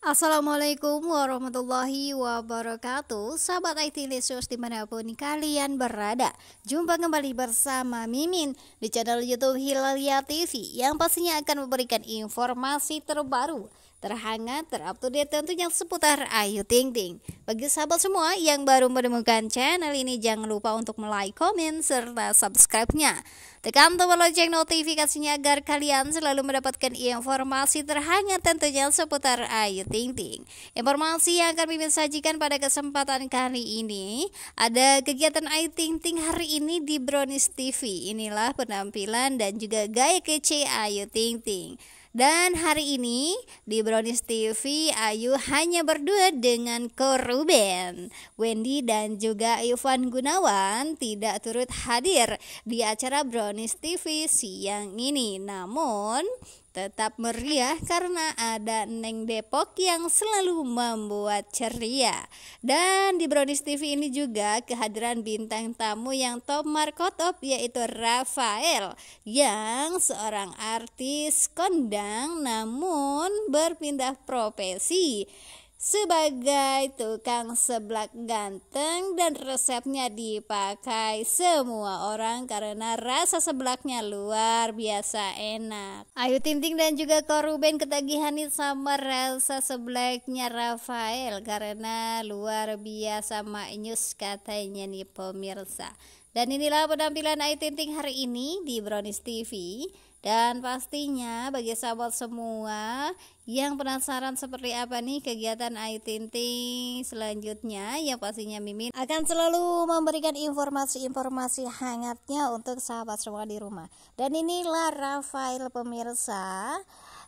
Assalamualaikum warahmatullahi wabarakatuh Sahabat IT Lesus di mana pun kalian berada Jumpa kembali bersama Mimin di channel Youtube Hilalia TV Yang pastinya akan memberikan informasi terbaru terhangat, terupdate tentunya seputar Ayu Ting Ting. Bagi sahabat semua yang baru menemukan channel ini jangan lupa untuk like, komen, serta subscribe-nya. Tekan tombol lonceng notifikasinya agar kalian selalu mendapatkan informasi terhangat tentunya seputar Ayu Ting Ting. Informasi yang akan Mimin sajikan pada kesempatan kali ini ada kegiatan Ayu Ting Ting hari ini di Brownies TV. Inilah penampilan dan juga gaya kece Ayu Ting Ting. Dan hari ini di Brownies TV Ayu hanya berdua dengan Koruben Wendy dan juga Ivan Gunawan tidak turut hadir di acara Brownies TV siang ini Namun tetap meriah karena ada Neng Depok yang selalu membuat ceria. Dan di Brownies TV ini juga kehadiran bintang tamu yang top markotop yaitu Rafael yang seorang artis kondang namun berpindah profesi sebagai tukang seblak ganteng dan resepnya dipakai semua orang karena rasa seblaknya luar biasa enak. Ayu Tinting dan juga Koruben ketagihan sama rasa seblaknya Rafael karena luar biasa maknyus katanya nih pemirsa. Dan inilah penampilan Ayu Tinting hari ini di Brownies TV. Dan pastinya bagi sahabat semua yang penasaran seperti apa nih kegiatan Ayu Tinting selanjutnya yang pastinya Mimin akan selalu memberikan informasi-informasi hangatnya untuk sahabat semua di rumah. Dan inilah Rafael pemirsa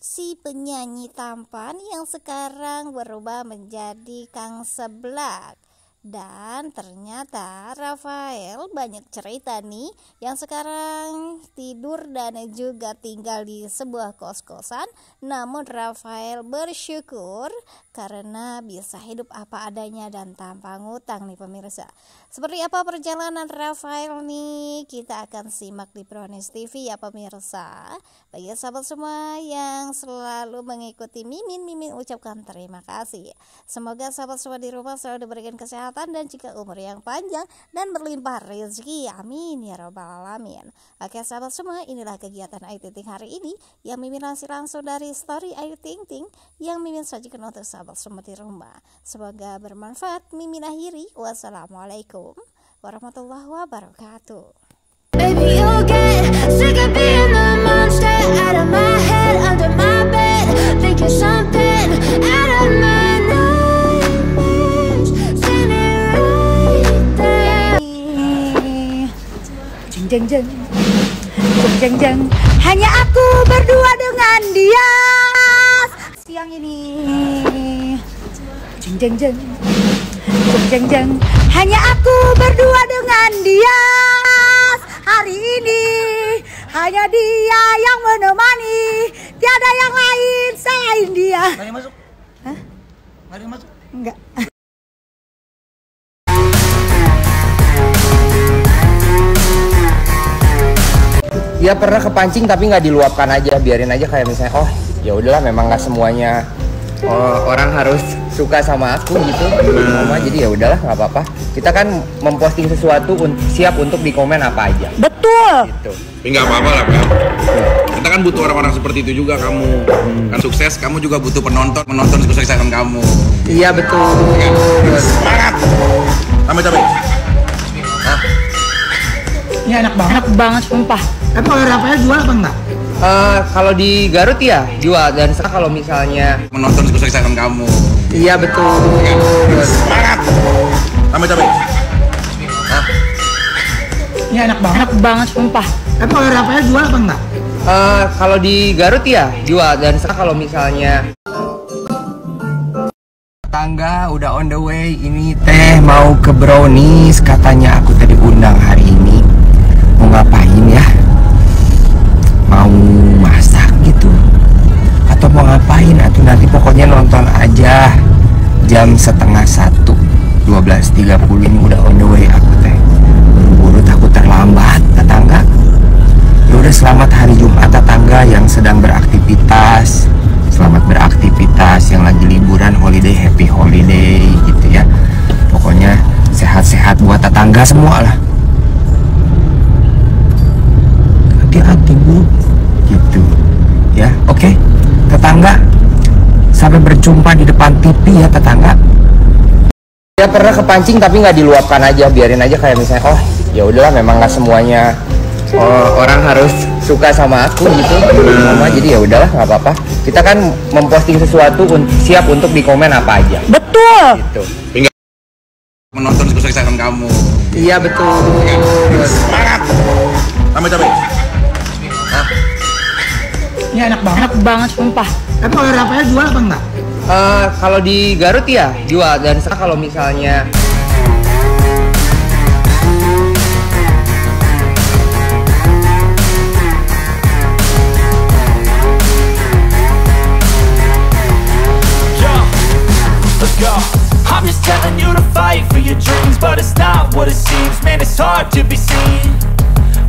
si penyanyi tampan yang sekarang berubah menjadi Kang Seblak dan ternyata Rafael banyak cerita nih yang sekarang tidur dan juga tinggal di sebuah kos-kosan. Namun Rafael bersyukur karena bisa hidup apa adanya dan tanpa ngutang nih pemirsa. Seperti apa perjalanan Rafael nih? Kita akan simak di Prones TV ya pemirsa. Bagi sahabat semua yang selalu mengikuti Mimin, Mimin ucapkan terima kasih. Semoga sahabat semua di rumah selalu diberikan kesehatan kesehatan dan juga umur yang panjang dan berlimpah rezeki. Amin ya robbal alamin. Oke sahabat semua, inilah kegiatan Ayu Ting Ting hari ini yang mimin langsung langsung dari story Ayu Ting Ting yang mimin sajikan untuk sahabat semua di rumah. Semoga bermanfaat. Mimin akhiri. Wassalamualaikum warahmatullahi wabarakatuh. Baby, get sick of being the monster out of my jeng jeng jeng jeng jeng hanya aku berdua dengan dia. Siang ini. Jeng jeng jeng jeng jeng jeng hanya aku berdua dengan dia. Hari ini hanya dia yang menemani. Tiada yang lain selain dia. Nggak masuk? Hah? Nggak masuk? Enggak. Dia pernah kepancing tapi nggak diluapkan aja, biarin aja kayak misalnya, oh ya udahlah memang nggak semuanya oh, orang harus suka sama aku gitu, Mama, jadi ya udahlah nggak apa-apa. Kita kan memposting sesuatu un siap untuk di komen apa aja. Betul. Gitu. Nggak apa-apa lah kan. Kita kan butuh orang-orang seperti itu juga kamu. Kan sukses, kamu juga butuh penonton, menonton kesuksesan kamu. Iya betul. Semangat. Sampai sampai. Ini enak banget. Enak banget sumpah. Tapi kalau Rafael jual apa enggak? Eh, kalau di Garut ya jual dan sekarang kalau misalnya Menonton kesuksesan kamu. iya betul. Semangat. Sampai sampai. Ini enak banget. Enak banget sumpah. Tapi kalau Rafael jual apa enggak? Eh, kalau di Garut ya jual dan sekarang kalau misalnya tangga udah on the way ini teh mau ke brownies katanya aku jam setengah satu. 12.30 ini udah on the way aku teh. Buru-buru takut terlambat tetangga. Ya udah selamat hari Jumat tetangga yang sedang beraktivitas. Selamat beraktivitas yang lagi liburan holiday happy holiday gitu ya. Pokoknya sehat-sehat buat tetangga semua lah sampai berjumpa di depan TV ya tetangga. Ya pernah kepancing tapi nggak diluapkan aja. Biarin aja kayak misalnya oh ya udahlah memang nggak semuanya oh, orang harus suka sama aku gitu. Mama jadi ya udahlah nggak apa-apa. Kita kan memposting sesuatu un- siap untuk di komen apa aja. Betul. gitu. Menonton kesuksesan kamu. Iya betul. Semangat. Tambah tambah Ini enak banget. Banget sumpah. Tapi kalau Rafael jual apa enggak? Eh, kalau di Garut ya jual dan sekarang kalau misalnya. I'm just telling you to fight for your dreams, but it's not what it seems. Man, it's hard to be seen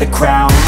the crown.